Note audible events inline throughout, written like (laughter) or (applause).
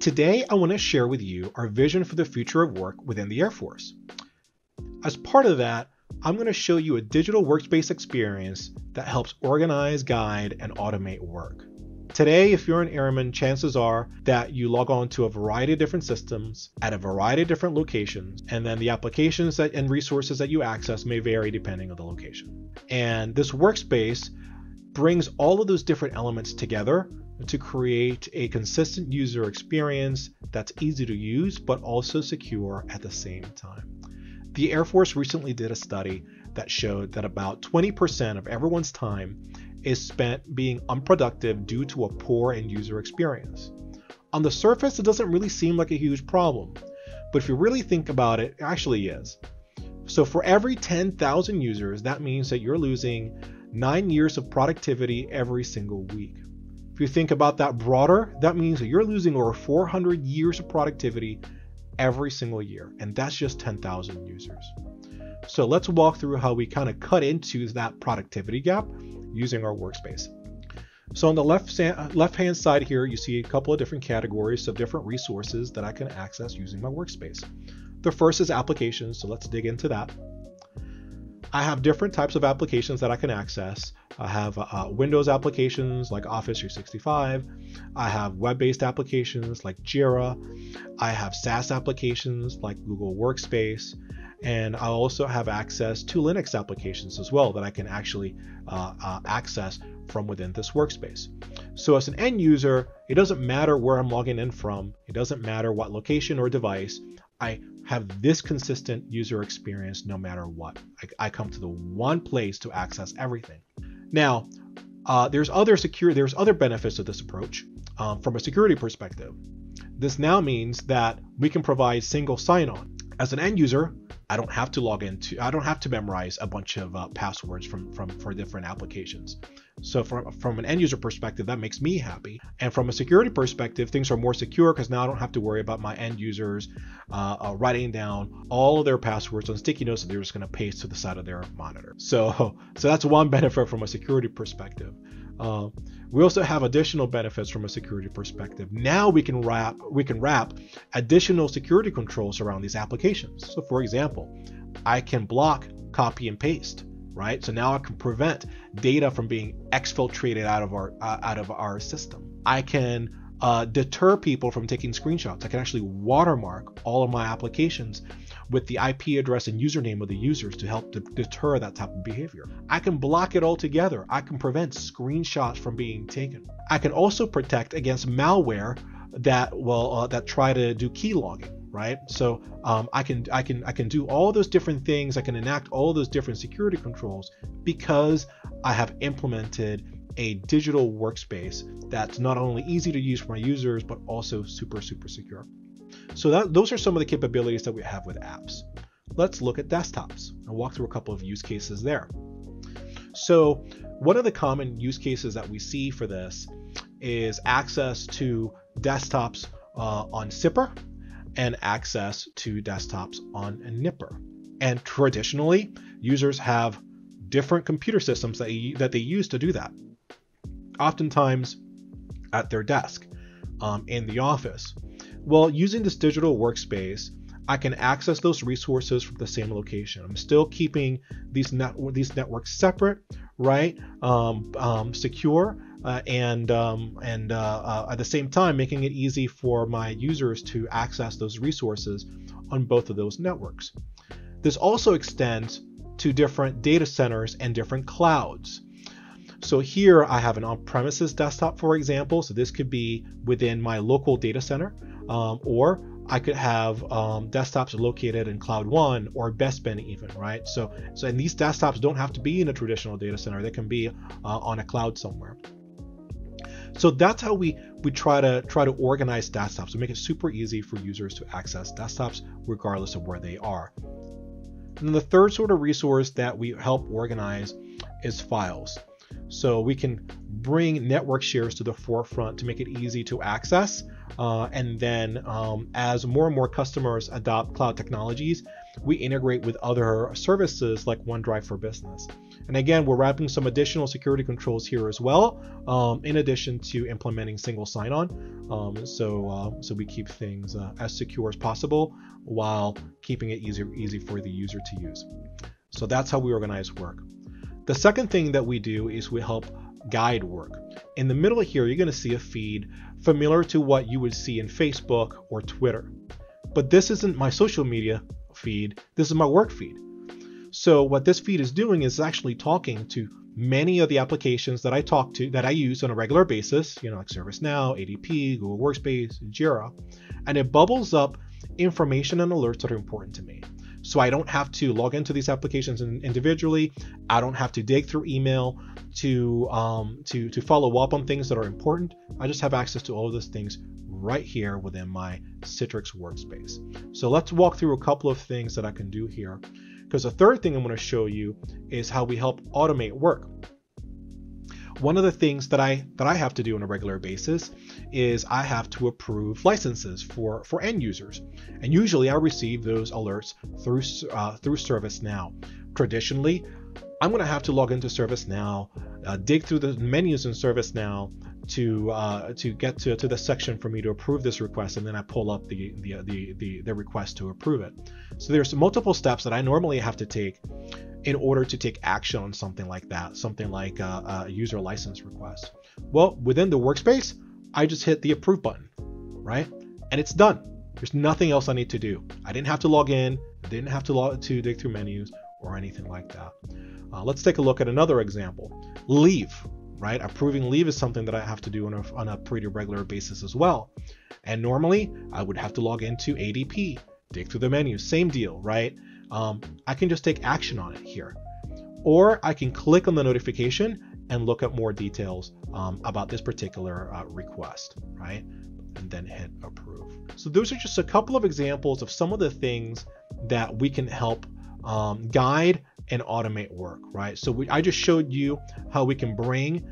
Today, I want to share with you our vision for the future of work within the Air Force. As part of that, I'm going to show you a digital workspace experience that helps organize, guide, and automate work. Today, if you're an airman, chances are that you log on to a variety of different systems at a variety of different locations, and then the applications that, and resources that you access may vary depending on the location. And this workspace brings all of those different elements together to create a consistent user experience that's easy to use but also secure at the same time. The Air Force recently did a study that showed that about 20% of everyone's time is spent being unproductive due to a poor end user experience. On the surface, it doesn't really seem like a huge problem, but if you really think about it, it actually is. So for every 10,000 users, that means that you're losing nine years of productivity every single week. If you think about that broader, that means that you're losing over 400 years of productivity every single year, and that's just 10,000 users. So let's walk through how we kind of cut into that productivity gap using our workspace. So on the left, left hand side here, you see a couple of different categories of different resources that I can access using my workspace. The first is applications, so let's dig into that. I have different types of applications that I can access. I have uh, Windows applications like Office 365. I have web-based applications like Jira. I have SaaS applications like Google Workspace. And I also have access to Linux applications as well that I can actually uh, uh, access from within this workspace. So as an end user, it doesn't matter where I'm logging in from. It doesn't matter what location or device. I have this consistent user experience no matter what. I, I come to the one place to access everything. Now, uh, there's other secure there's other benefits of this approach um, from a security perspective. This now means that we can provide single sign-on. As an end user, I don't have to log into, I don't have to memorize a bunch of uh, passwords from, from for different applications. So from, from an end user perspective, that makes me happy. And from a security perspective, things are more secure because now I don't have to worry about my end users uh, uh, writing down all of their passwords on sticky notes that they're just going to paste to the side of their monitor. So, (laughs) so that's one benefit from a security perspective. We also have additional benefits from a security perspective. Now we can wrap we can wrap additional security controls around these applications. So for example, I can block copy and paste, right? So now I can prevent data from being exfiltrated out of our uh, out of our system. I can uh, deter people from taking screenshots. I can actually watermark all of my applications with the IP address and username of the users to help to deter that type of behavior. I can block it altogether. I can prevent screenshots from being taken. I can also protect against malware that will uh, that try to do key logging right so um, i can i can i can do all those different things i can enact all those different security controls because i have implemented a digital workspace that's not only easy to use for my users but also super super secure so that, those are some of the capabilities that we have with apps. Let's look at desktops and walk through a couple of use cases there. So one of the common use cases that we see for this is access to desktops uh, on SIPR and access to desktops on NIPR. And traditionally, users have different computer systems that, that they use to do that. Oftentimes at their desk, um, in the office, well, using this digital workspace, I can access those resources from the same location. I'm still keeping these net these networks separate, right? Um, um, secure, uh, and um, and uh, uh, at the same time making it easy for my users to access those resources on both of those networks. This also extends to different data centers and different clouds. So here I have an on-premises desktop, for example. So this could be within my local data center um, or I could have um, desktops located in Cloud One or Bespin even, right? So, so and these desktops don't have to be in a traditional data center; they can be uh, on a cloud somewhere. So that's how we we try to try to organize desktops to make it super easy for users to access desktops regardless of where they are. And then the third sort of resource that we help organize is files. So we can bring network shares to the forefront to make it easy to access. Uh, and then um, as more and more customers adopt cloud technologies, we integrate with other services like OneDrive for Business. And again, we're wrapping some additional security controls here as well, um, in addition to implementing single sign-on. Um, so, uh, so we keep things uh, as secure as possible while keeping it easy, easy for the user to use. So that's how we organize work. The second thing that we do is we help guide work. In the middle here, you're going to see a feed familiar to what you would see in Facebook or Twitter. But this isn't my social media feed, this is my work feed. So what this feed is doing is actually talking to many of the applications that I talk to that I use on a regular basis, you know, like ServiceNow, ADP, Google Workspace, Jira, and it bubbles up information and alerts that are important to me. So I don't have to log into these applications individually. I don't have to dig through email to um, to to follow up on things that are important. I just have access to all of those things right here within my Citrix workspace. So let's walk through a couple of things that I can do here. Because the third thing I'm going to show you is how we help automate work. One of the things that I that I have to do on a regular basis is I have to approve licenses for for end users, and usually I receive those alerts through uh, through ServiceNow. Traditionally, I'm going to have to log into ServiceNow, uh, dig through the menus in ServiceNow, to uh, to get to, to the section for me to approve this request, and then I pull up the, the the, the the request to approve it. So there's multiple steps that I normally have to take in order to take action on something like that, something like a, a user license request. Well, within the workspace, I just hit the approve button, right, and it's done. There's nothing else I need to do. I didn't have to log in, didn't have to log to dig through menus or anything like that. Uh, let's take a look at another example. Leave right? Approving leave is something that I have to do on a, on a pretty regular basis as well. And normally I would have to log into ADP, dig through the menu, same deal, right? Um, I can just take action on it here. Or I can click on the notification and look at more details um, about this particular uh, request, right? And then hit approve. So those are just a couple of examples of some of the things that we can help um, guide and automate work, right? So we, I just showed you how we can bring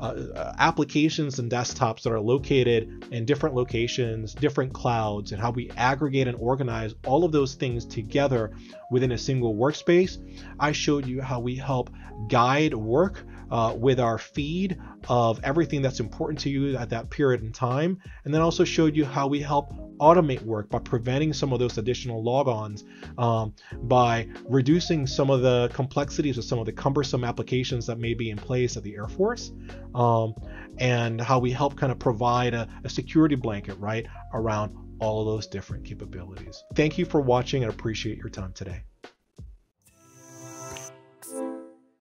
uh, applications and desktops that are located in different locations, different clouds, and how we aggregate and organize all of those things together within a single workspace. I showed you how we help guide work uh, with our feed of everything that's important to you at that period in time, and then also showed you how we help automate work by preventing some of those additional logons, um, by reducing some of the complexities of some of the cumbersome applications that may be in place at the Air Force, um, and how we help kind of provide a, a security blanket, right, around all of those different capabilities. Thank you for watching and appreciate your time today.